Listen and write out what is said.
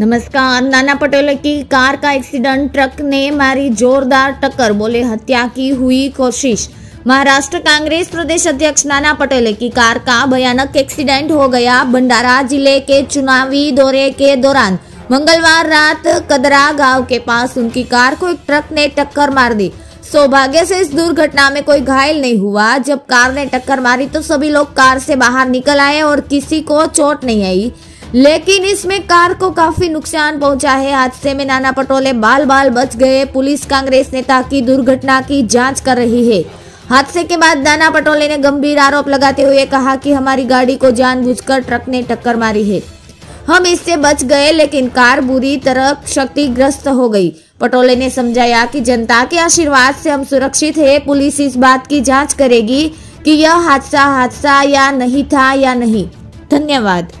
नमस्कार, नाना पटेल की कार का एक्सीडेंट, ट्रक ने मारी जोरदार टक्कर, बोले हत्या की हुई कोशिश। महाराष्ट्र कांग्रेस प्रदेश अध्यक्ष नाना पटेल की कार का भयानक एक्सीडेंट हो गया भंडारा ज़िले के चुनावी दौरे के दौरान। मंगलवार रात कदरा गाँव के पास उनकी कार को एक ट्रक ने टक्कर मार दी। सौभाग्य से इस दुर्घटना में कोई घायल नहीं हुआ। जब कार ने टक्कर मारी तो सभी लोग कार से बाहर निकल आए और किसी को चोट नहीं आई। लेकिन इसमें कार को काफ़ी नुकसान पहुँचा है। हादसे में नाना पटोले बाल बाल बच गए। पुलिस कांग्रेस नेता की दुर्घटना की जाँच कर रही है। हादसे के बाद नाना पटोले ने गंभीर आरोप लगाते हुए कहा कि हमारी गाड़ी को जानबूझकर ट्रक ने टक्कर मारी है। हम इससे बच गए, लेकिन कार बुरी तरह क्षतिग्रस्त हो गई। पटोले ने समझाया कि जनता के आशीर्वाद से हम सुरक्षित है। पुलिस इस बात की जाँच करेगी कि यह हादसा हादसा या नहीं था या नहीं। धन्यवाद।